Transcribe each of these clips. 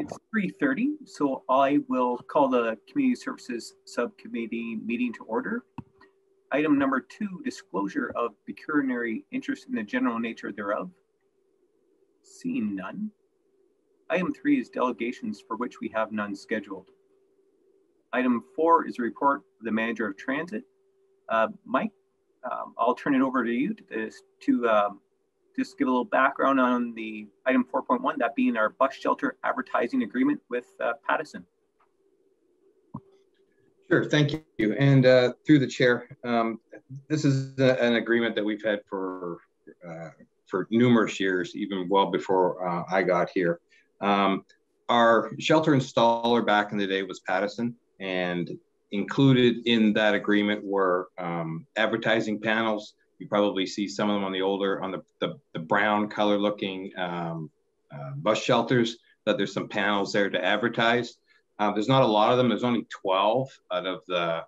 It's 3.30, so I will call the Community Services Subcommittee meeting to order. Item number two, disclosure of pecuniary interest in the general nature thereof. Seeing none. Item three is delegations for which we have none scheduled. Item four is a report of the manager of transit. Uh, Mike, um, I'll turn it over to you to, to um, just give a little background on the item 4.1, that being our bus shelter advertising agreement with uh, Pattison. Sure, thank you. And uh, through the chair, um, this is a, an agreement that we've had for uh, for numerous years, even well before uh, I got here. Um, our shelter installer back in the day was Pattison, and included in that agreement were um, advertising panels. You probably see some of them on the older, on the, the, the brown color looking um, uh, bus shelters, that there's some panels there to advertise. Uh, there's not a lot of them. There's only 12 out of the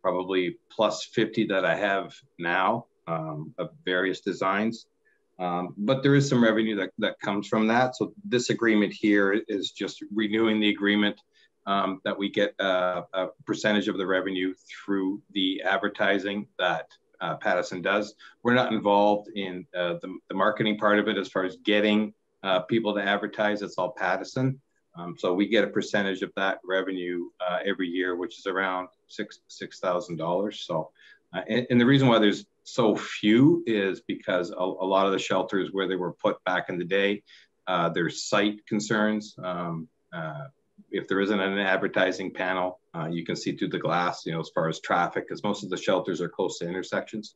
probably plus 50 that I have now um, of various designs. Um, but there is some revenue that, that comes from that. So this agreement here is just renewing the agreement um, that we get a, a, percentage of the revenue through the advertising that uh, Pattison does. We're not involved in uh, the, the, marketing part of it as far as getting uh, people to advertise. It's all Pattison. Um, so we get a percentage of that revenue uh, every year, which is around six six thousand dollars. So, uh, and, and, the reason why there's so few is because a, a, lot of the shelters where they were put back in the day, uh, there's site concerns. Um, if there isn't an advertising panel, uh, you can see through the glass. You know, as far as traffic, because most of the shelters are close to intersections.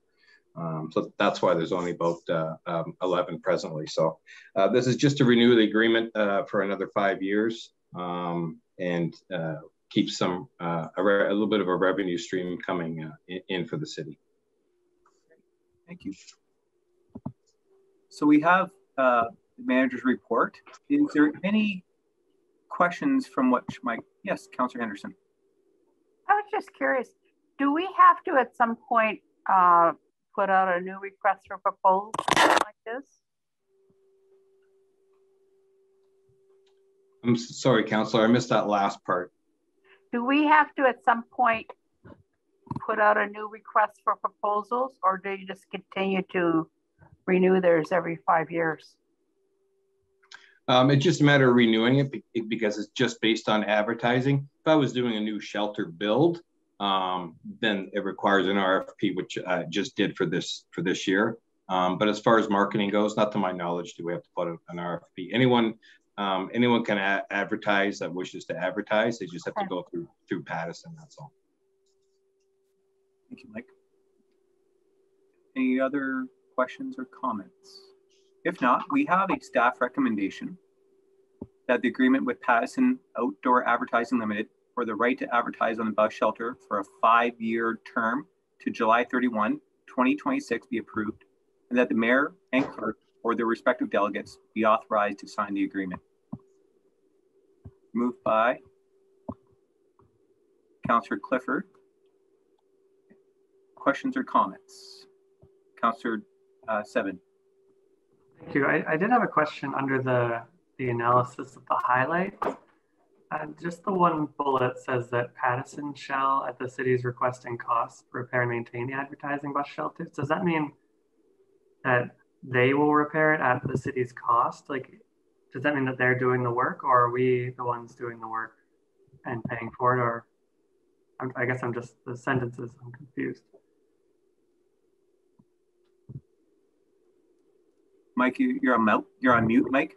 Um, so that's why there's only about uh, um, 11 presently. So uh, this is just to renew the agreement uh, for another five years um, and uh, keep some uh, a, a, little bit of a revenue stream coming uh, in, in, for the city. Thank you. So we have the manager's report. Is there any questions from which Mike? Yes, Councillor Henderson. I was just curious. Do we have to at some point uh, put out a new request for proposal like this? I'm sorry, Councillor, I missed that last part. Do we have to at some point put out a new request for proposals or do you just continue to renew theirs every five years? Um, it's just a matter of renewing it because it's just based on advertising. If I was doing a new shelter build, um, then it requires an RFP, which I just did for this for this year. Um, but as far as marketing goes, not to my knowledge, do we have to put an RFP? Anyone um, anyone can advertise that wishes to advertise. They just have to go through through Pattison. That's all. Thank you, Mike. Any other questions or comments? If not, we have a staff recommendation that the agreement with Pattison Outdoor Advertising Limited for the right to advertise on the bus shelter for a five-year term to July 31, 2026 be approved, and that the mayor and clerk or their respective delegates be authorized to sign the agreement. Moved by Councillor Clifford. Questions or comments? Councillor uh, Sebben. Thank you. I, I did have a question under the, the analysis of the highlights. Uh, just the one bullet says that Pattison shall, at the city's request and cost, repair and maintain the advertising bus shelters. Does that mean that they will repair it at the city's cost? Like, does that mean that they're doing the work, or are we the ones doing the work and paying for it? Or I guess I'm just the sentences. I'm confused. Mike, you're on mute. You're on mute, Mike.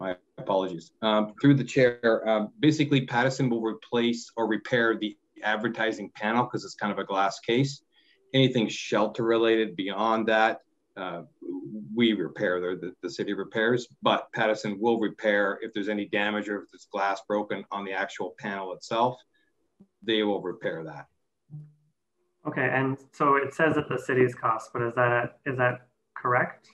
My apologies. Um, through the chair, uh, basically Pattison will replace or repair the advertising panel because it's kind of a glass case. Anything shelter related beyond that, uh, we repair, the, the city repairs, but Pattison will repair if there's any damage or if there's glass broken on the actual panel itself, they will repair that. Okay, and so it says that the city's cost, but is that is that correct?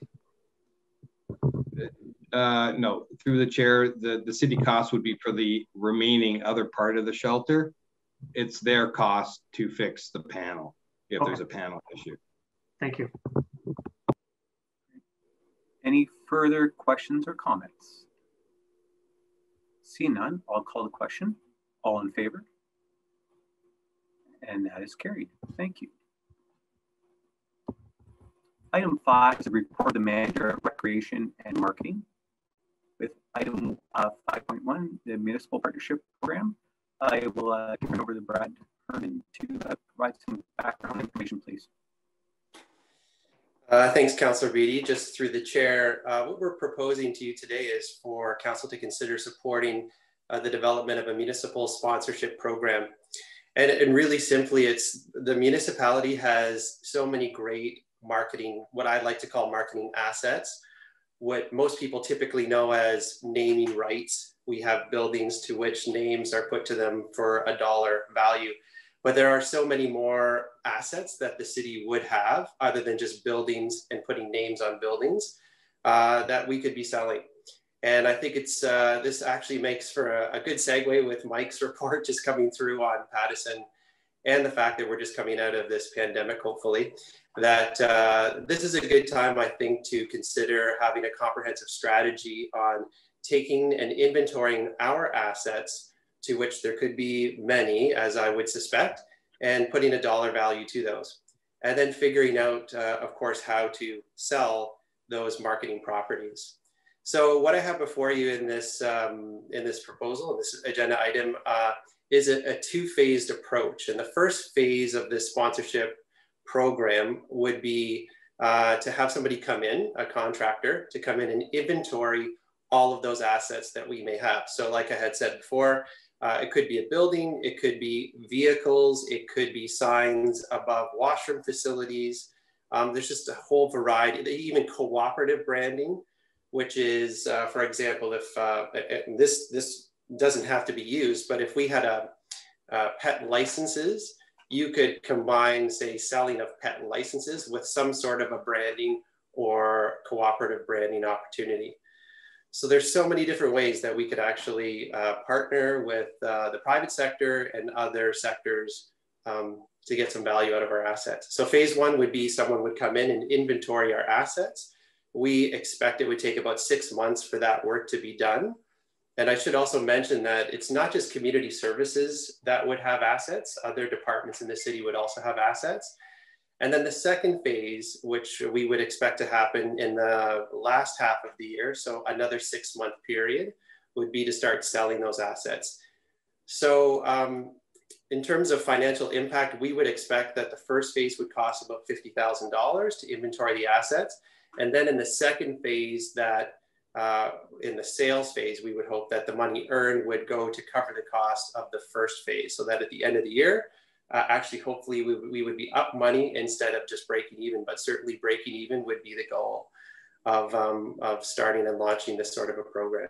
uh, no, through the chair, the, the city cost would be for the remaining other part of the shelter. It's their cost to fix the panel if okay. there's a panel issue. Thank you. Any further questions or comments? See none, I'll call the question. All in favor? And that is carried. Thank you. Item five is a report of the manager of recreation and marketing. With item uh, 5.1, the municipal partnership program, I will uh, turn over to Brad Herman to uh, provide some background information, please. Uh, thanks, Councillor Beatty. Just through the chair, uh, what we're proposing to you today is for council to consider supporting uh, the development of a municipal sponsorship program. And, and really simply, it's the municipality has so many great marketing, what I like to call marketing assets, what most people typically know as naming rights. We have buildings to which names are put to them for a dollar value. But there are so many more assets that the city would have, other than just buildings and putting names on buildings, uh, that we could be selling. And I think it's uh, this actually makes for a, a, good segue with Mike's report just coming through on Pattison and the fact that we're just coming out of this pandemic, hopefully, that uh, this is a good time, I think, to consider having a comprehensive strategy on taking and inventorying our assets, to which there could be many, as I would suspect, and putting a dollar value to those. And then figuring out, uh, of course, how to sell those marketing properties. So what I have before you in this, um, in this proposal, this agenda item, uh, is a, a two-phased approach. And the first phase of this sponsorship program would be uh, to have somebody come in, a contractor, to come in and inventory all of those assets that we may have. So like I had said before, uh, it could be a building, it could be vehicles, it could be signs above washroom facilities. Um, there's just a whole variety, even cooperative branding, which is, uh, for example, if uh, this, this doesn't have to be used, but if we had a, a pet licenses, you could combine, say, selling of pet licenses with some sort of a branding or cooperative branding opportunity. So there's so many different ways that we could actually uh, partner with uh, the private sector and other sectors um, to get some value out of our assets. So phase one would be someone would come in and inventory our assets. We expect it would take about six months for that work to be done. And I should also mention that it's not just community services that would have assets, other departments in the city would also have assets. And then the second phase, which we would expect to happen in the last half of the year, so another six month period, would be to start selling those assets. So um, in terms of financial impact, we would expect that the first phase would cost about $50,000 to inventory the assets. And then in the second phase that uh, in the sales phase, we would hope that the money earned would go to cover the cost of the first phase so that at the end of the year, uh, actually, hopefully we, we would be up money instead of just breaking even, but certainly breaking even would be the goal of, um, of starting and launching this sort of a program.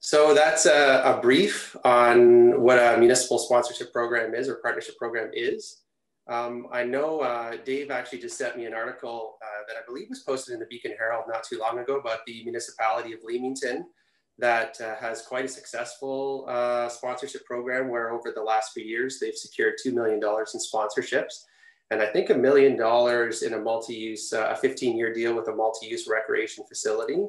So that's a, a, brief on what a municipal sponsorship program is or partnership program is. Um, I know uh, Dave actually just sent me an article uh, that I believe was posted in the Beacon Herald not too long ago about the municipality of Leamington that uh, has quite a successful uh, sponsorship program where over the last few years they've secured $2 million in sponsorships. And I think a million dollars in a multi-use, uh, a 15 year deal with a multi-use recreation facility.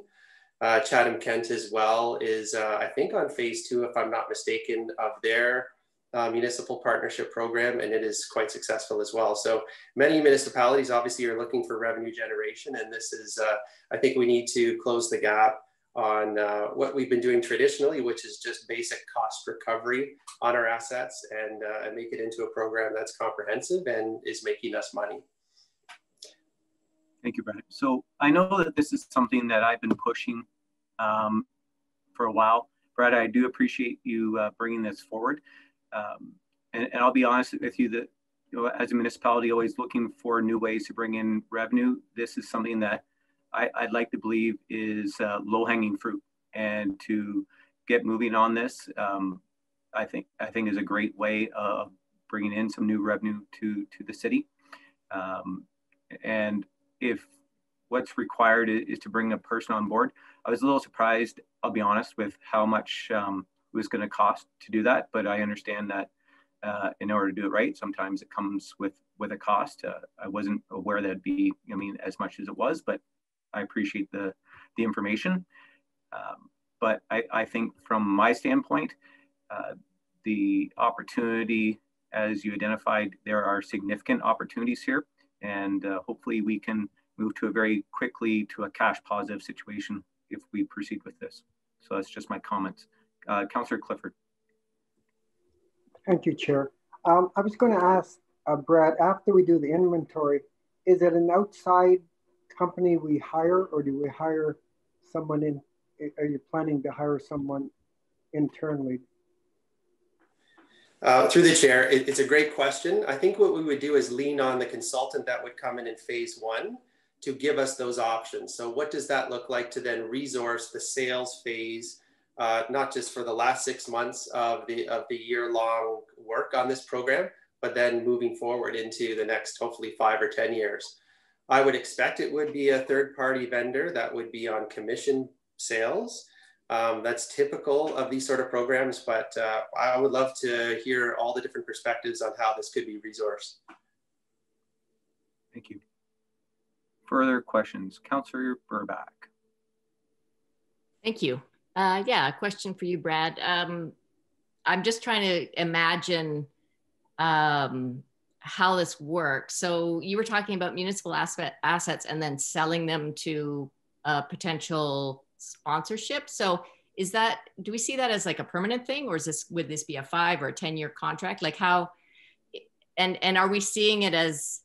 Uh, Chatham Kent as well is, I think on phase two, if I'm not mistaken, of their uh, municipal partnership program, and it is quite successful as well. So many municipalities obviously are looking for revenue generation, and this is, uh, I think we need to close the gap on uh, what we've been doing traditionally, which is just basic cost recovery on our assets and, uh, and make it into a program that's comprehensive and is making us money. Thank you, Brad. So I know that this is something that I've been pushing um, for a while. Brad, I do appreciate you uh, bringing this forward. Um, and, and, I'll be honest with you that you know, as a municipality, always looking for new ways to bring in revenue. This is something that I, would like to believe is uh, low hanging fruit, and to get moving on this, um, I think I think is a great way of bringing in some new revenue to to the city. Um, and if what's required is, to bring a person on board, I was a little surprised. I'll be honest with how much um, was going to cost to do that, but I understand that uh, in order to do it right, sometimes it comes with with a cost. Uh, I wasn't aware that'd be, I mean, as much as it was, but I appreciate the the information. Um, but I, I think from my standpoint, uh, the opportunity, as you identified, there are significant opportunities here, and uh, hopefully we can move to a very quickly to a cash positive situation if we proceed with this. So that's just my comments. Uh, Councillor Clifford. Thank you, Chair. Um, I was going to ask uh, Brad, after we do the inventory, is it an outside company we hire or do we hire someone in? Are you planning to hire someone internally? Uh, through the chair, it, it's a great question. I think what we would do is lean on the consultant that would come in in phase one to give us those options. So what does that look like to then resource the sales phase, uh, not just for the last six months of the, of the year long work on this program, but then moving forward into the next hopefully five or 10 years. I would expect it would be a third party vendor that would be on commission sales. Um, that's typical of these sort of programs, but uh, I would love to hear all the different perspectives on how this could be resourced. Thank you. Further questions? Councillor Burbach. Thank you. Uh, yeah, a question for you, Brad. Um, I'm just trying to imagine um, how this works. So you were talking about municipal asset, assets and then selling them to a potential sponsorship. So is that, do we see that as like a permanent thing or is this, would this be a five or a 10 year contract? Like how, and, and are we seeing it as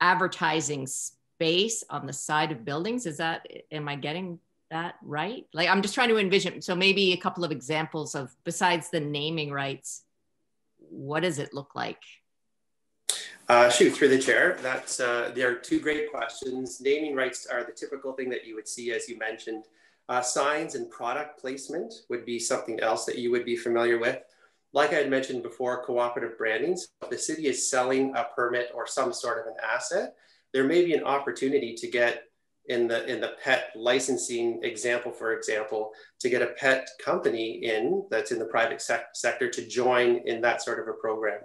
advertising space on the side of buildings? Is that, am I getting that right? Like I'm just trying to envision. So maybe a couple of examples of, besides the naming rights, what does it look like? Uh, shoot, through the chair. That's uh, there are two great questions. Naming rights are the typical thing that you would see, as you mentioned. Uh, signs and product placement would be something else that you would be familiar with. Like I had mentioned before, cooperative branding. So if the city is selling a permit or some sort of an asset, there may be an opportunity to get in the in the pet licensing example, for example, to get a pet company in that's in the private sec sector to join in that sort of a program.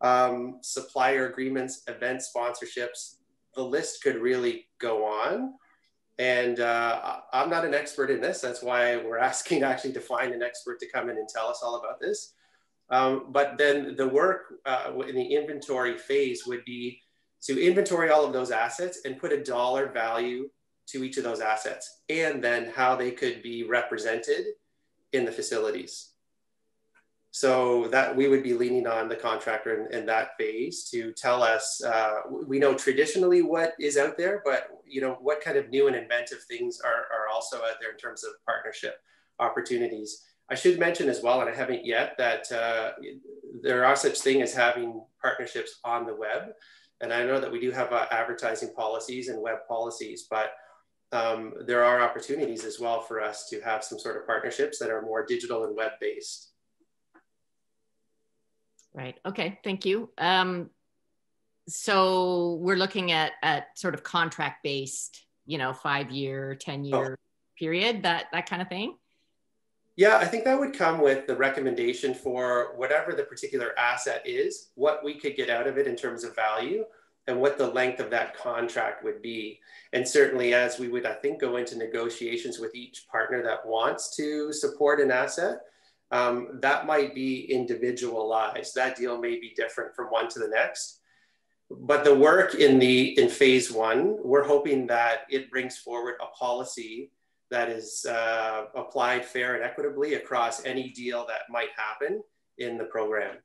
Um, supplier agreements, event sponsorships, the list could really go on. And uh, I'm not an expert in this. That's why we're asking actually to find an expert to come in and tell us all about this. Um, but then the work uh, in the inventory phase would be to inventory all of those assets and put a dollar value to each of those assets and then how they could be represented in the facilities. So that we would be leaning on the contractor in, in that phase to tell us, uh, we know traditionally what is out there, but you know, what kind of new and inventive things are, are also out there in terms of partnership opportunities. I should mention as well, and I haven't yet, that uh, there are such thing as having partnerships on the web. And I know that we do have uh, advertising policies and web policies, but um, there are opportunities as well for us to have some sort of partnerships that are more digital and web based. Right. Okay. Thank you. Um, so we're looking at at sort of contract based, you know, five year, ten year oh. period, that that kind of thing. Yeah, I think that would come with the recommendation for whatever the particular asset is, what we could get out of it in terms of value, and what the length of that contract would be. And certainly, as we would, I think, go into negotiations with each partner that wants to support an asset, um, that might be individualized. That deal may be different from one to the next. But the work in the in phase one, we're hoping that it brings forward a policy that is uh, applied fair and equitably across any deal that might happen in the program.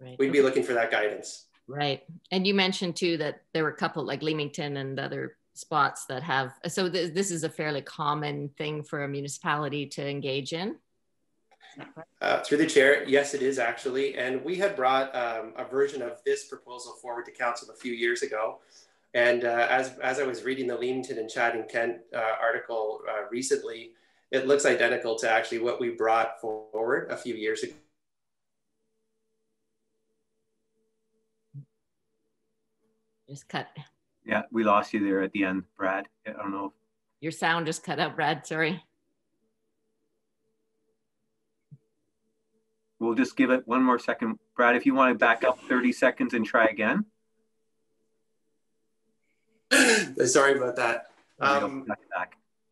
Right. We'd be looking for that guidance. Right. And you mentioned too that there were a couple like Leamington and other spots that have, so th this is a fairly common thing for a municipality to engage in. Uh, through the chair, yes, it is actually. And we had brought um, a version of this proposal forward to council a few years ago. And uh, as, as I was reading the Leamington and Chatham Kent uh, article uh, recently, it looks identical to actually what we brought forward a few years ago. Just cut. Yeah, we lost you there at the end, Brad. I don't know. Your sound just cut out, Brad. Sorry. We'll just give it one more second. Brad, if you want to back up 30 seconds and try again. Sorry about that. Um,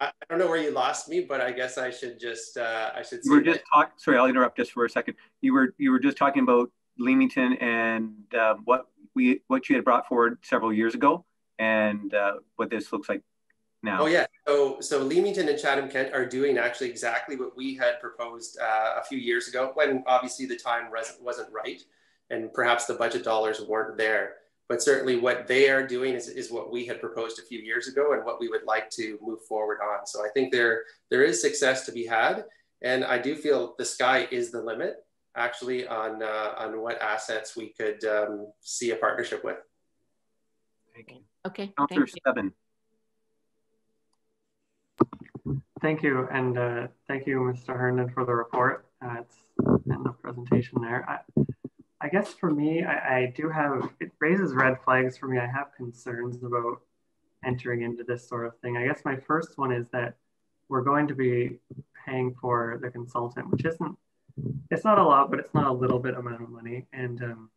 I, don't know where you lost me, but I guess I should just uh, I should. You were just talking. Sorry, I'll interrupt just for a second. You were you were just talking about Leamington and uh, what we what you had brought forward several years ago, and uh, what this looks like now. Oh yeah. So so Leamington and Chatham Kent are doing actually exactly what we had proposed uh, a few years ago, when obviously the time wasn't right, and perhaps the budget dollars weren't there but certainly what they are doing is, is what we had proposed a few years ago and what we would like to move forward on. So I think there, there is success to be had. And I do feel the sky is the limit actually on, uh, on what assets we could um, see a partnership with. Thank you. Okay. Councillor Sebben. Thank you. And uh, thank you, Mr. Herndon, for the report. Uh, it's in the presentation there. I, I guess for me, I, I, do have, it raises red flags for me. I have concerns about entering into this sort of thing. I guess my first one is that we're going to be paying for the consultant, which isn't, it's not a lot, but it's not a little bit amount of money. And, um,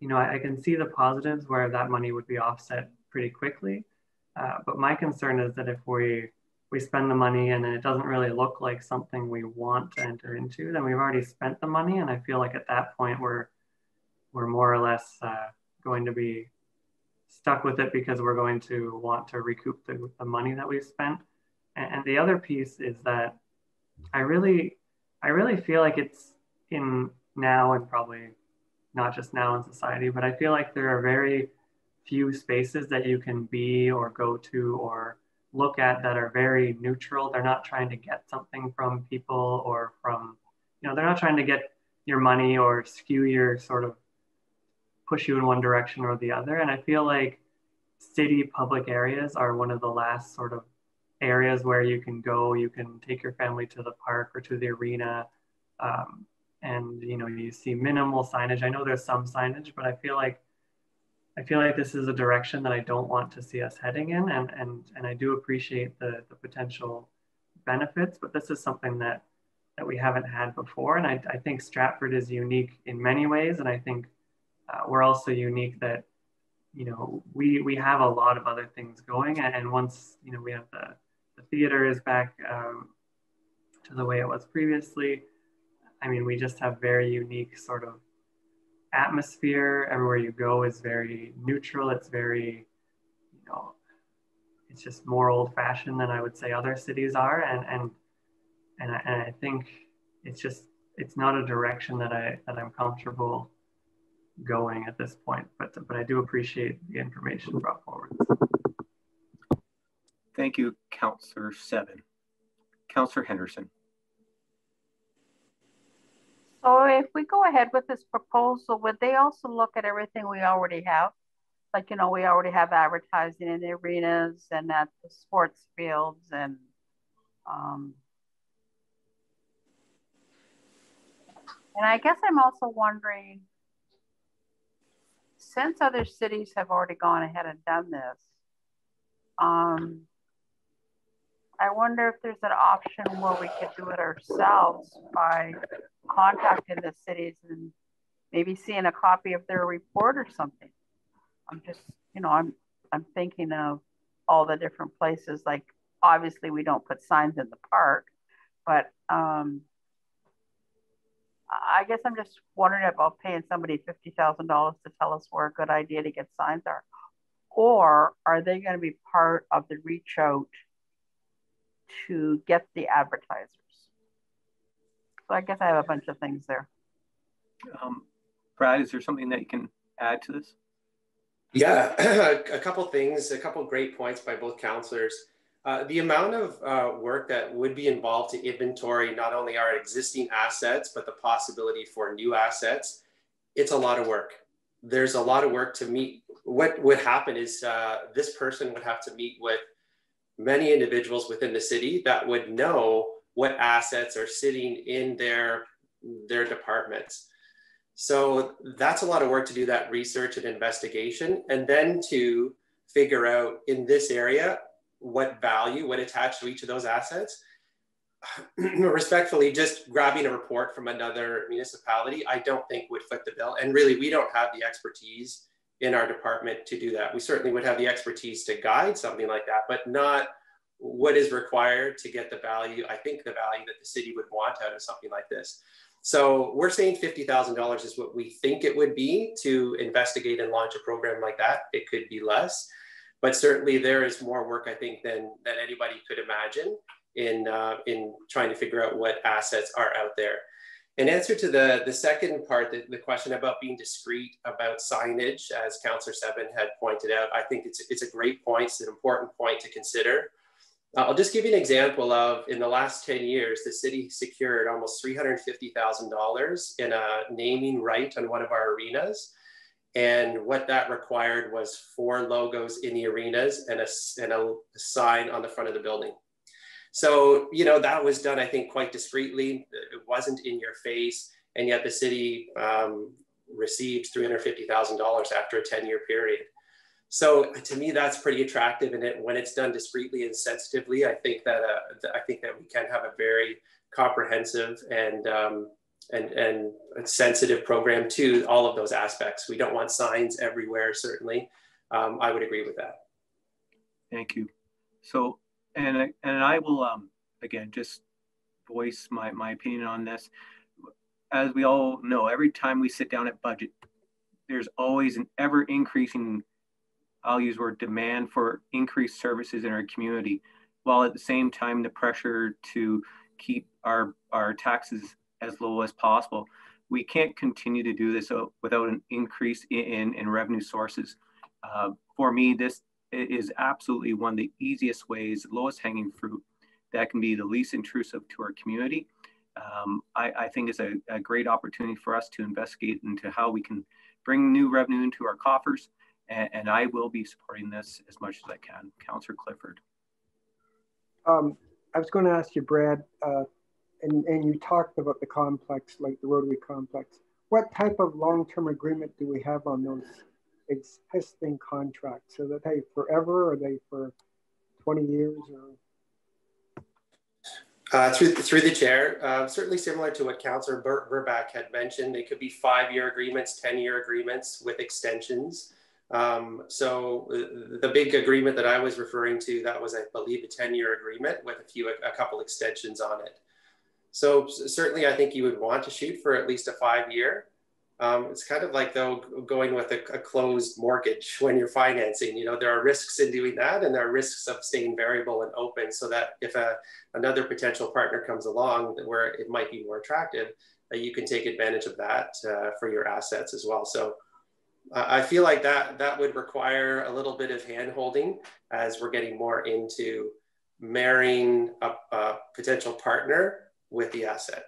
you know, I, I, can see the positives where that money would be offset pretty quickly. Uh, but my concern is that if we, we spend the money and it doesn't really look like something we want to enter into, then we've already spent the money. And I feel like at that point we're we're more or less uh, going to be stuck with it because we're going to want to recoup the, the money that we've spent. And, and the other piece is that I really, I really feel like it's in now and probably not just now in society, but I feel like there are very few spaces that you can be or go to or look at that are very neutral. They're not trying to get something from people or from, you know, they're not trying to get your money or skew your sort of push you in one direction or the other. And I feel like city public areas are one of the last sort of areas where you can go, you can take your family to the park or to the arena. Um, and you know, you see minimal signage. I know there's some signage, but I feel like I feel like this is a direction that I don't want to see us heading in. And and and I do appreciate the the potential benefits, but this is something that that we haven't had before. And I, I think Stratford is unique in many ways. And I think uh, we're also unique that you know we we have a lot of other things going. And once you know we have the, the theater is back um, to the way it was previously i mean we just have very unique sort of atmosphere. Everywhere you go is very neutral. It's very you know it's just more old fashioned than i would say other cities are. And and and I, and I think it's just it's not a direction that i that i'm comfortable going at this point, but, but I do appreciate the information brought forward. Thank you, Councillor Sebben. Councillor Henderson. So if we go ahead with this proposal, would they also look at everything we already have? Like, you know, we already have advertising in the arenas and at the sports fields and um, and I guess I'm also wondering since other cities have already gone ahead and done this, um, I wonder if there's an option where we could do it ourselves by contacting the cities and maybe seeing a copy of their report or something. I'm just, you know, I'm I'm thinking of all the different places. Like obviously we don't put signs in the park, but um, I guess I'm just wondering about paying somebody $50,000 to tell us where a good idea to get signs are. Or are they going to be part of the reach out to get the advertisers? So I guess I have a bunch of things there. Um, Brad, is there something that you can add to this? Yeah, a couple things, a couple great points by both counselors. Uh, the amount of uh, work that would be involved to inventory not only our existing assets, but the possibility for new assets, it's a lot of work. There's a lot of work to meet. What would happen is uh, this person would have to meet with many individuals within the city that would know what assets are sitting in their, their departments. So that's a lot of work to do that research and investigation, and then to figure out in this area what value would attach to each of those assets. Respectfully, just grabbing a report from another municipality, I don't think would foot the bill. And really, we don't have the expertise in our department to do that. We certainly would have the expertise to guide something like that, but not what is required to get the value, I think the value that the city would want out of something like this. So we're saying $50,000 is what we think it would be to investigate and launch a program like that. It could be less, but certainly there is more work, I think, than, than anybody could imagine in, uh, in trying to figure out what assets are out there. In answer to the, the second part, the, the question about being discreet about signage, as Councillor Sebben had pointed out, I think it's, it's a great point. It's an important point to consider. Uh, I'll just give you an example of in the last 10 years, the city secured almost $350,000 in a naming right on one of our arenas. And what that required was four logos in the arenas and a, and a sign on the front of the building. So, you know, that was done, I think, quite discreetly. It wasn't in your face. And yet the city um, received $350,000 after a 10 year period. So to me, that's pretty attractive. And it, when it's done discreetly and sensitively, I think that uh, I think that we can have a very comprehensive and um, and and sensitive program to all of those aspects. We don't want signs everywhere. Certainly, um, I would agree with that. Thank you. So and and I will um, again just voice my my opinion on this. As we all know, every time we sit down at budget, there's always an ever increasing, I'll use word demand for increased services in our community, while at the same time the pressure to keep our our taxes as low as possible. We can't continue to do this without an increase in, in revenue sources. Uh, for me, this is absolutely one of the easiest ways, lowest hanging fruit that can be the least intrusive to our community. Um, I, I, think it's a, a, great opportunity for us to investigate into how we can bring new revenue into our coffers. And, and I will be supporting this as much as I can. Councillor Clifford. Um, I was going to ask you, Brad, uh, and, and you talked about the complex, like the Rotary complex. What type of long-term agreement do we have on those existing contracts? That they forever? Or are they for 20 years? Or uh, through, through the chair, uh, certainly similar to what Councillor Bur Burbach had mentioned, they could be five-year agreements, 10-year agreements with extensions. Um, so uh, the big agreement that I was referring to, that was, I believe, a 10-year agreement with a few, a couple extensions on it. So certainly I think you would want to shoot for at least a five-year. Um, it's kind of like though going with a, a, closed mortgage when you're financing. You know, there are risks in doing that, and there are risks of staying variable and open, so that if a, another potential partner comes along where it might be more attractive, that you can take advantage of that uh, for your assets as well. So uh, I feel like that that would require a little bit of hand holding as we're getting more into marrying a, a potential partner with the asset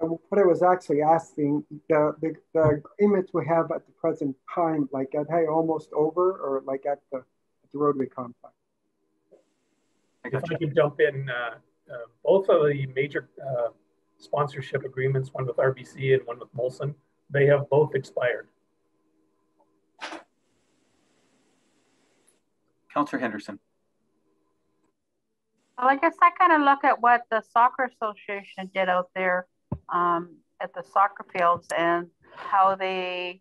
what I was actually asking, the, the, the, agreements we have at the present time, like at hey, almost over, or like at the, at the Rotary complex? I if I could jump in, uh, uh, both of the major uh, sponsorship agreements, one with RBC and one with Molson, they have both expired. Councillor Henderson. Well, I guess I kind of look at what the Soccer Association did out there um, at the soccer fields and how they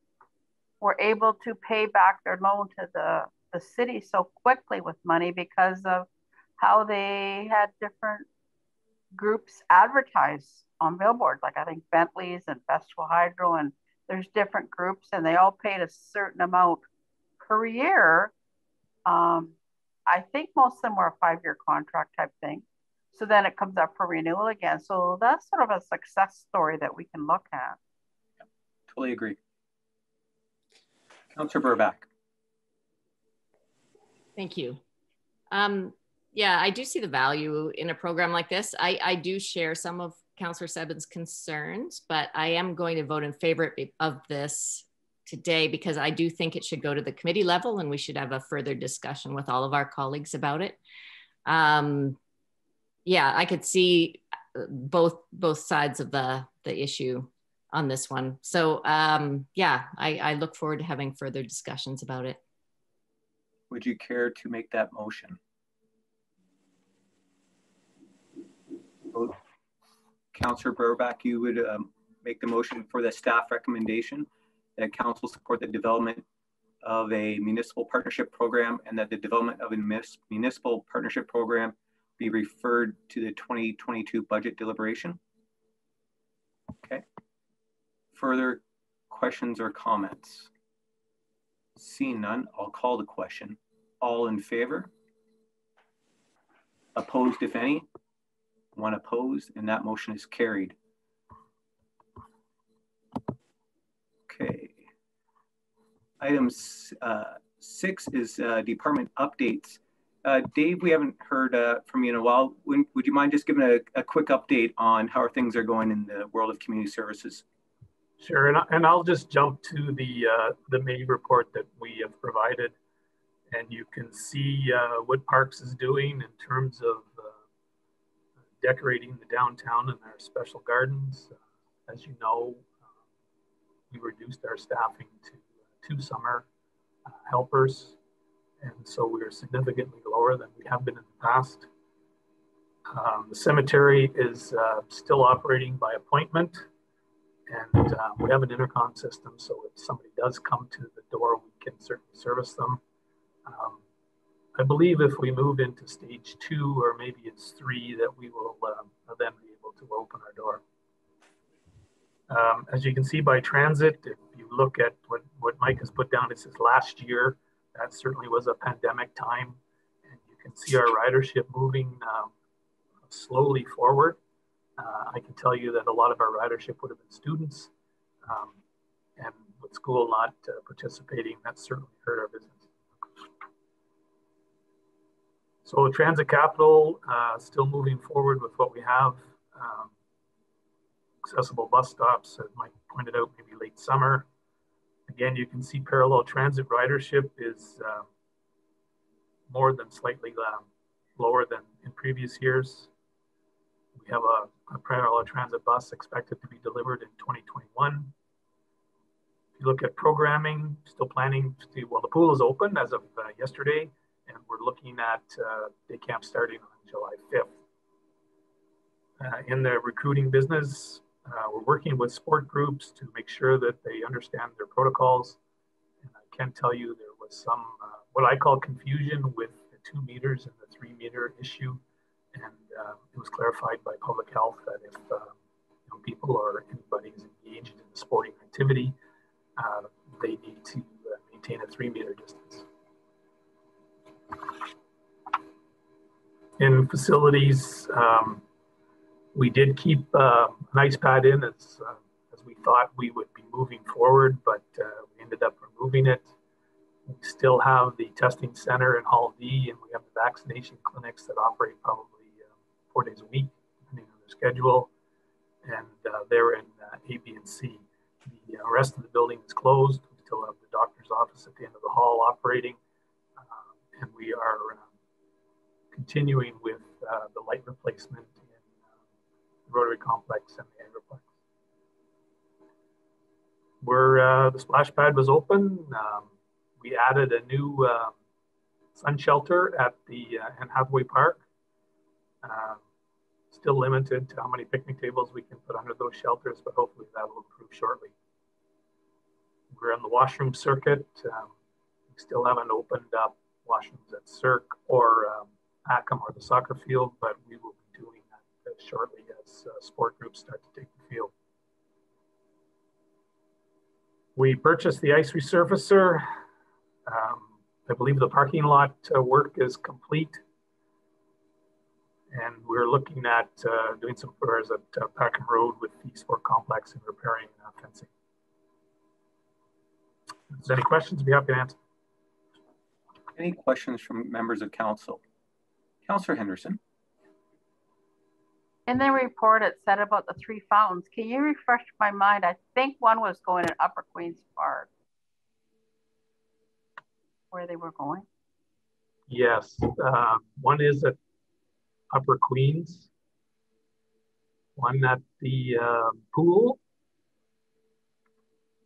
were able to pay back their loan to the, the city so quickly with money because of how they had different groups advertise on billboards. Like I think Bentley's and Festival Hydro, and there's different groups, and they all paid a certain amount per year. Um, I think most of them were a five year contract type thing. So then it comes up for renewal again. So that's sort of a success story that we can look at. Yeah, totally agree. Councillor Burbach. Thank you. Um, yeah, I do see the value in a program like this. I, I do share some of Councillor Sebben's concerns, but I am going to vote in favor of this today because I do think it should go to the committee level and we should have a further discussion with all of our colleagues about it. Um, yeah, I could see uh, both both sides of the the issue on this one. So um, yeah, I, I look forward to having further discussions about it. Would you care to make that motion? Councillor Burbach, you would um, make the motion for the staff recommendation that council support the development of a municipal partnership program and that the development of a municipal partnership program be referred to the 2022 budget deliberation. Okay. Further questions or comments? Seeing none, I'll call the question. All in favor? Opposed, if any? One opposed, and that motion is carried. Okay. Item uh, six is uh, department updates. Uh, Dave, we haven't heard uh, from you in a while. When, would you mind just giving a, a, quick update on how things are going in the world of community services? Sure, and, and I'll just jump to the uh, the May report that we have provided, and you can see uh, what Parks is doing in terms of decorating the downtown and our special gardens. as you know, we reduced our staffing to two summer uh, helpers. And so we are significantly lower than we have been in the past. Um, the cemetery is uh, still operating by appointment. And uh, we have an intercom system, so if somebody does come to the door, we can certainly service them. Um, I believe if we move into stage two, or maybe it's three, that we will uh, then be able to open our door. Um, as you can see by transit, if you look at what, what Mike has put down, it says last year, that certainly was a pandemic time. And you can see our ridership moving um, slowly forward. Uh, I can tell you that a lot of our ridership would have been students. Um, and with school not uh, participating, that certainly hurt our business. So transit capital, uh, still moving forward with what we have. Um, accessible bus stops, as Mike pointed out, maybe late summer. Again, you can see parallel transit ridership is uh, more than slightly uh, lower than in previous years. We have a, a, parallel transit bus expected to be delivered in 2021. If you look at programming, still planning to, well, the pool is open as of uh, yesterday, and we're looking at uh, day camp starting on July 5th. Uh, in the recruiting business, uh, we're working with sport groups to make sure that they understand their protocols. And I can tell you there was some, uh, what I call confusion with the two meters and the three meter issue. And uh, it was clarified by public health that if um, people or anybody is engaged in a sporting activity, uh, they need to uh, maintain a three meter distance. In facilities, um, we did keep uh, an ice pad in as, uh, as we thought we would be moving forward, but uh, we ended up removing it. We still have the testing center in Hall D, and we have the vaccination clinics that operate probably uh, four days a week, depending on their schedule. And uh, they're in uh, A, B, and C. The rest of the building is closed. We still have the doctor's office at the end of the hall operating, and we are continuing with the light replacement Rotary Complex and the Agriplex. Where uh, the splash pad was open, um, we added a new uh, sun shelter at the uh, Anne Hathaway Park. Um, still limited to how many picnic tables we can put under those shelters, but hopefully that will improve shortly. We're on the washroom circuit. Um, we still haven't opened up washrooms at Cirque or um, Acom or the soccer field, but we will be shortly as uh, sport groups start to take the field. We purchased the ice resurfacer. Um, I believe the parking lot uh, work is complete. And we're looking at uh, doing some repairs at uh, Packham Road with the sport complex and repairing uh, fencing. If there's any questions, be happy to answer. Any questions from members of council? Councillor Henderson in the report it said about the three fountains. Can you refresh my mind? I think one was going in Upper Queens Park. Where they were going? Yes. Uh, one is at Upper Queens, one at the uh, pool,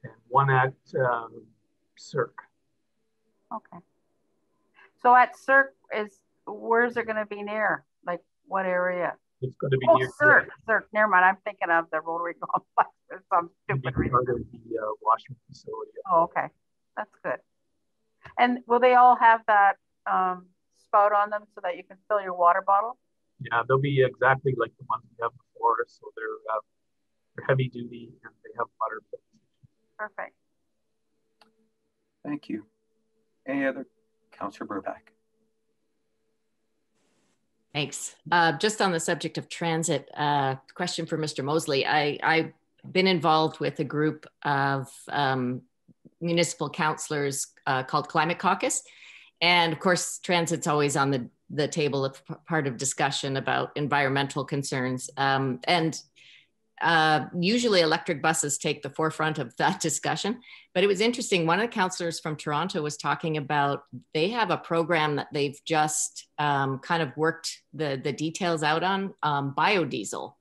and one at um, Cirque. Okay. So at Cirque is where's it going to be near? Like what area? It's going to be oh, near. Sir, sir, never mind. I'm thinking of the Rotary Complex for some stupid reason. Part of the uh, washroom facility. Oh, okay. That's good. And will they all have that um, spout on them so that you can fill your water bottle? Yeah, they'll be exactly like the ones we have before. So they're, uh, they're heavy duty and they have water. Perfect. Thank you. Any other, Councillor Burbach? Thanks. Uh, just on the subject of transit, uh, question for Mr. Mosley. I, I've been involved with a group of um, municipal councillors uh, called Climate Caucus. And of course, transit's always on the, the table of part of discussion about environmental concerns. Um, and uh, usually electric buses take the forefront of that discussion. But it was interesting. One of the counselors from Toronto was talking about they have a program that they've just um, kind of worked the, the details out on um, biodiesel,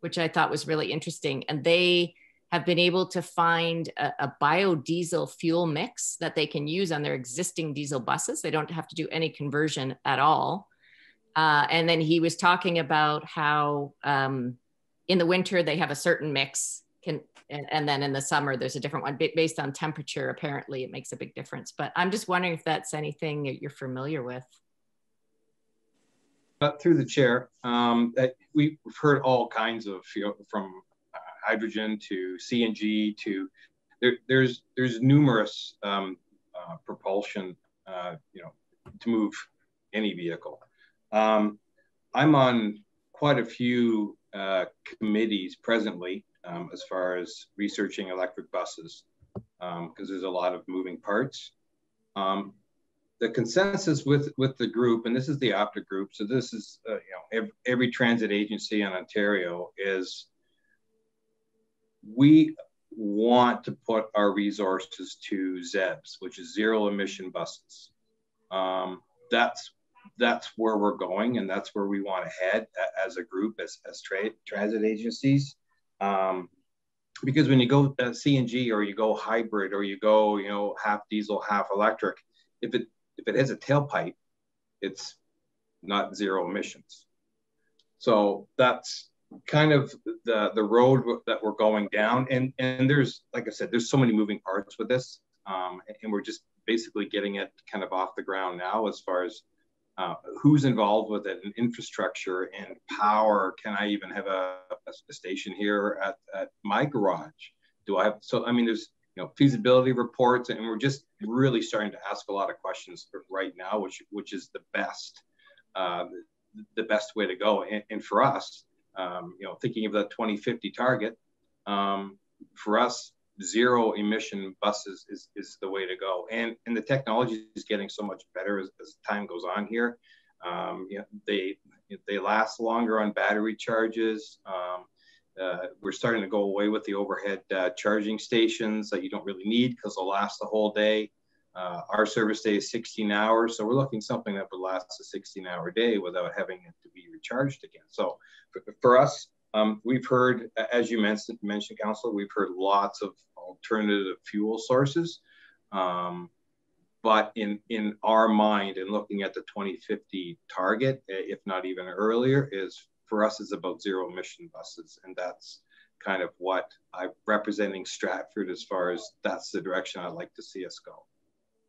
which I thought was really interesting. And they have been able to find a, a, biodiesel fuel mix that they can use on their existing diesel buses. They don't have to do any conversion at all. Uh, and then he was talking about how um, in the winter they have a certain mix. Can and, and, then in the summer there's a different one. Based on temperature apparently it makes a big difference. But i'm just wondering if that's anything that you're familiar with. Uh, through the chair um, we've heard all kinds of you know, from uh, hydrogen to cng to there, there's there's numerous um, uh, propulsion uh, you know to move any vehicle. Um, i'm on quite a few uh, committees presently um, as far as researching electric buses because um, there's a lot of moving parts. Um, the consensus with with the group, and this is the Opta group, so this is uh, you know every, every transit agency in Ontario is we want to put our resources to ZEBs, which is zero emission buses. Um, that's that's where we're going and that's where we want to head as a group as, as trade transit agencies. Um, because when you go cng or you go hybrid or you go you know half diesel half electric if it if it has a tailpipe it's not zero emissions. So that's kind of the the road that we're going down and and there's like i said there's so many moving parts with this um, and we're just basically getting it kind of off the ground now as far as uh, who's involved with it and infrastructure and power. Can I even have a, a, station here at, at my garage? Do I have, so, I mean, there's, you know, feasibility reports and we're just really starting to ask a lot of questions right now, which, which is the best, uh, the best way to go. And, and for us, um, you know, thinking of the 2050 target, um, for us, zero emission buses is, is the way to go. And, and the technology is getting so much better as, as time goes on here. Um, you know, they, they last longer on battery charges. Um, uh, we're starting to go away with the overhead uh, charging stations that you don't really need because they'll last the whole day. Uh, our service day is 16 hours, so we're looking something that would last a 16 hour day without having it to be recharged again. So for, for us, um, we've heard, as you mentioned, mentioned, Council, we've heard lots of alternative fuel sources. Um, but in, in our mind and looking at the 2050 target, if not even earlier, is for us is about zero emission buses. And that's kind of what I'm representing Stratford as far as that's the direction I'd like to see us go.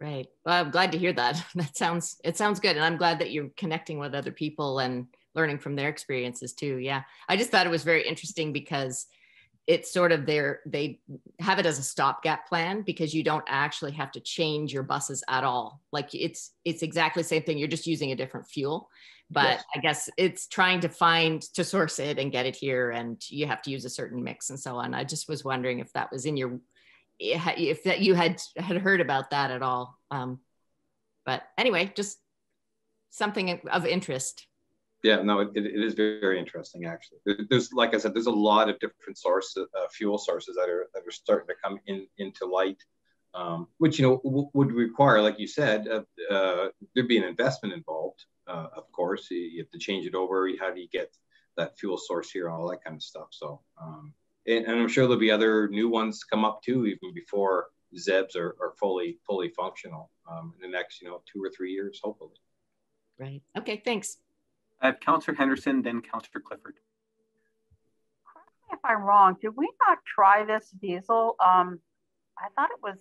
Right. Well, I'm glad to hear that. That sounds it sounds good, and I'm glad that you're connecting with other people and learning from their experiences too. Yeah, I just thought it was very interesting because it's sort of their they have it as a stopgap plan because you don't actually have to change your buses at all. Like it's it's exactly the same thing. You're just using a different fuel. But yes. I guess it's trying to find to source it and get it here, and you have to use a certain mix and so on. I just was wondering if that was in your if that you had had heard about that at all. Um, but anyway, just something of interest. Yeah, no, it, it is very, interesting actually. There's, like I said, there's a lot of different sources, uh, fuel sources that are that are starting to come in into light, um, which you know would require, like you said, uh, uh, there'd be an investment involved. Uh, of course, you, you, have to change it over. How do you get that fuel source here, all that kind of stuff. So, um, and, and, I'm sure there'll be other new ones come up too, even before ZEBs are, are fully fully functional um, in the next, you know, two or three years, hopefully. Right. Okay. Thanks. I have Councillor Henderson, then Councillor Clifford. If I'm wrong. Did we not try this diesel? Um, I thought it was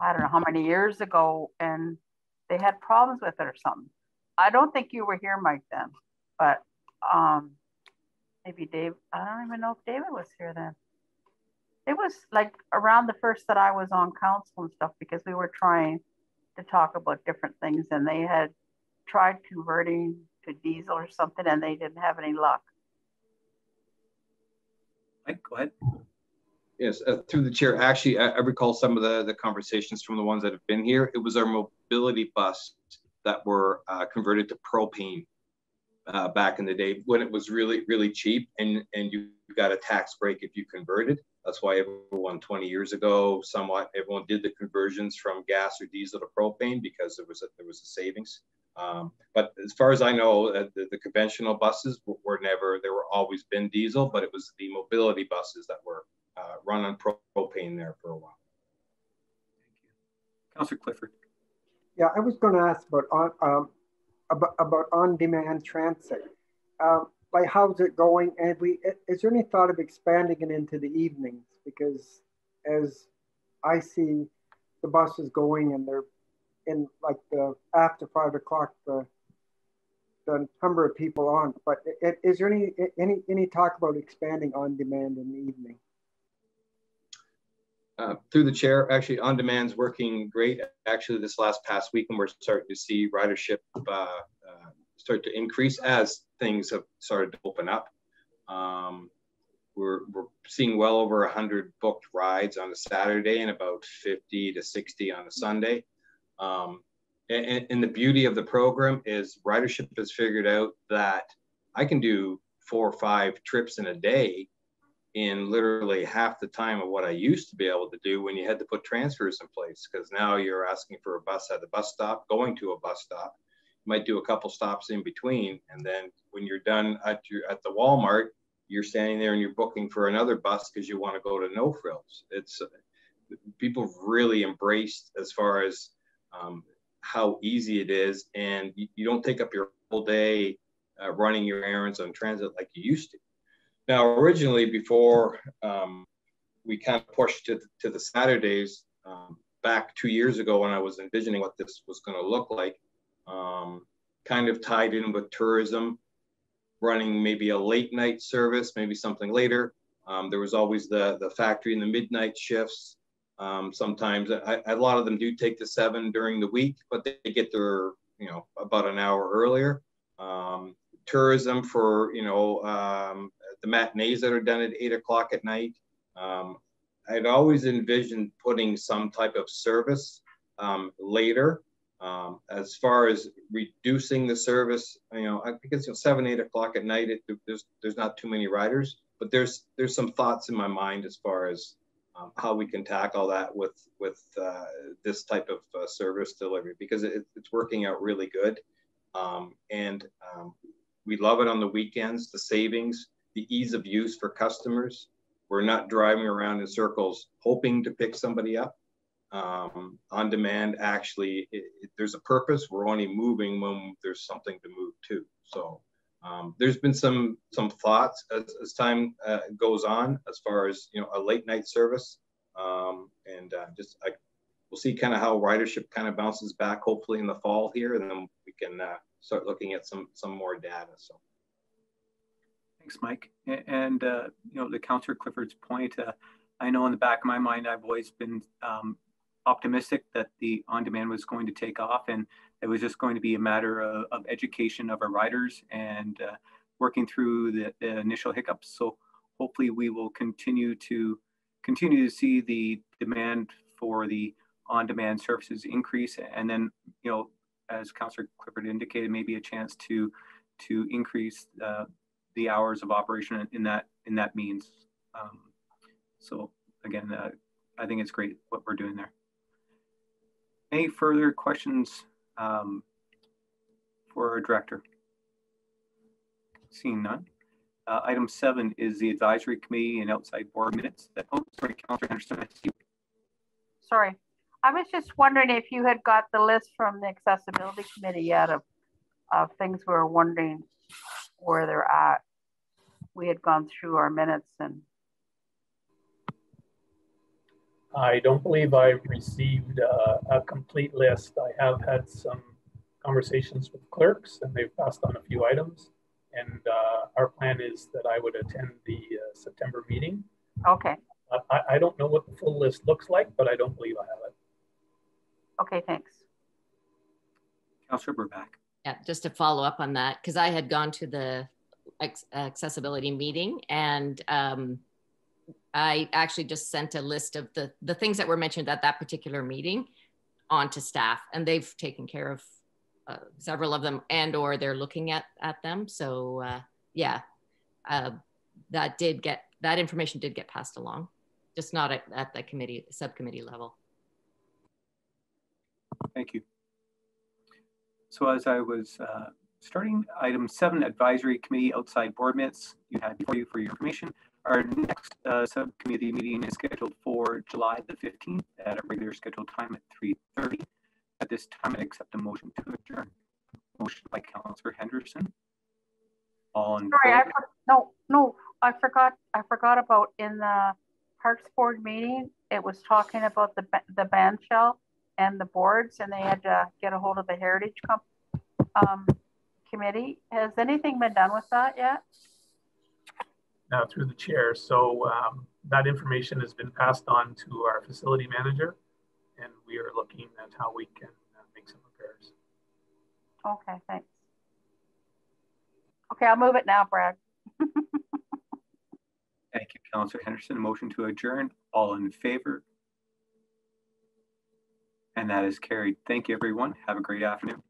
I don't know how many years ago, and they had problems with it or something. I don't think you were here, Mike, then, but um, maybe Dave. I don't even know if David was here then. It was like around the first that I was on council and stuff because we were trying to talk about different things, and they had tried converting to diesel or something, and they didn't have any luck. Mike, go ahead. Yes, uh, through the chair. Actually, I, I, recall some of the, the conversations from the ones that have been here. It was our mobility bus that were uh, converted to propane uh, back in the day when it was really, really cheap and, and you got a tax break if you converted. That's why everyone 20 years ago, somewhat, everyone did the conversions from gas or diesel to propane because there was a, there was a savings. Um, but as far as I know, uh, the, the, conventional buses were, were, never, there were always been diesel, but it was the mobility buses that were uh, run on propane there for a while. Thank you. Councillor Clifford. Yeah, I was going to ask about on, um, about, about on-demand transit. Um, like, how's it going? And we, is there any thought of expanding it into the evenings? Because as I see the buses going and they're in like the after five o'clock, the the number of people on. But is there any any any talk about expanding on demand in the evening? Uh, through the chair, actually on demand's working great. Actually, this last past week, and we're starting to see ridership uh, uh, start to increase as things have started to open up. Um, we're, we're seeing well over 100 booked rides on a Saturday and about 50 to 60 on a Sunday. Um, and, and, the beauty of the program is ridership has figured out that I can do four or five trips in a day in literally half the time of what I used to be able to do when you had to put transfers in place. Because now you're asking for a bus at the bus stop, going to a bus stop. You might do a couple stops in between, and then when you're done at your at the Walmart, you're standing there and you're booking for another bus because you want to go to No Frills. It's people really embraced as far as um, how easy it is, and you, you, don't take up your whole day uh, running your errands on transit like you used to. Now, originally, before um, we kind of pushed to, to the Saturdays, um, back two years ago when I was envisioning what this was going to look like, um, kind of tied in with tourism, running maybe a late night service, maybe something later. Um, there was always the, the factory and the midnight shifts. Um, sometimes I, a lot of them do take the seven during the week, but they get there, you know, about an hour earlier. Um, tourism for, you know, um, the matinees that are done at eight o'clock at night. Um, I'd always envisioned putting some type of service um, later. Um, as far as reducing the service, you know, I think it's you know, seven, eight o'clock at night. It, there's there's not too many riders, but there's there's some thoughts in my mind as far as um, how we can tackle that with with uh, this type of uh, service delivery because it, it's working out really good, um, and um, we love it on the weekends. The savings, the ease of use for customers. We're not driving around in circles hoping to pick somebody up. Um, on demand, actually, it, it, there's a purpose. We're only moving when there's something to move to. So um, there's been some some thoughts as, as time uh, goes on as far as you know a late night service, um, and uh, just I, we'll see kind of how ridership kind of bounces back. Hopefully in the fall here, and then we can uh, start looking at some some more data. So. Thanks, Mike. And uh, you know, the Councillor Clifford's point, uh, I know in the back of my mind, I've always been um, optimistic that the on-demand was going to take off, and it was just going to be a matter of, of education of our riders and uh, working through the, the, initial hiccups. So hopefully, we will continue to continue to see the demand for the on-demand services increase, and then you know, as Councillor Clifford indicated, maybe a chance to to increase uh, the hours of operation in that in that means. Um, so again, uh, I think it's great what we're doing there. Any further questions um, for our director? Seeing none. Uh, item seven is the advisory committee and outside board minutes. That, oh, sorry, Councilor Sorry, I was just wondering if you had got the list from the accessibility committee yet of, of things we were wondering where they're at. We had gone through our minutes and I don't believe I've received uh, a complete list. I have had some conversations with clerks and they've passed on a few items. And uh, our plan is that I would attend the uh, September meeting. Okay, I, I don't know what the full list looks like, but I don't believe I have it. okay, thanks. Councillor Burbach. Yeah, just to follow up on that, because I had gone to the ex- accessibility meeting and um, I actually just sent a list of the, the things that were mentioned at that particular meeting onto staff and they've taken care of uh, several of them and or they're looking at, at them. So uh, yeah, uh, that did get, that information did get passed along, just not at, at the committee, subcommittee level. Thank you. So as I was uh, starting, item seven, advisory committee outside board minutes, you had before you for your information. Our next uh, subcommittee meeting is scheduled for July the 15th at a regular scheduled time at 3.30. At this time, I accept a motion to adjourn. Motion by Councillor Henderson. All in Sorry, for- no, no, I forgot, I forgot about in the Parks Board meeting, it was talking about the, the band shell and the boards and they had to get a hold of the Heritage Com- um, Committee. Has anything been done with that yet? Now through the chair. So um, that information has been passed on to our facility manager and we are looking at how we can uh, make some repairs. Okay, thanks. Okay, I'll move it now, Brad. Thank you, Councillor Henderson. Motion to adjourn. All in favor? And that is carried. Thank you, everyone. Have a great afternoon.